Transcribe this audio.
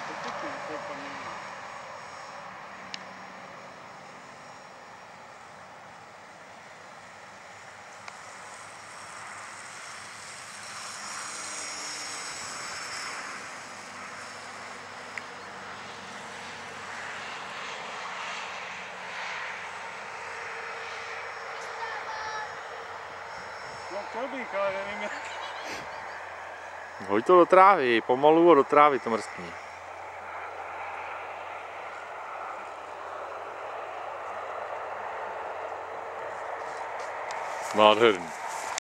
to paní. No chtěl bych, ale nevím jak. Hoď to do trávy, pomalu a do trávy to mrskni. not hidden.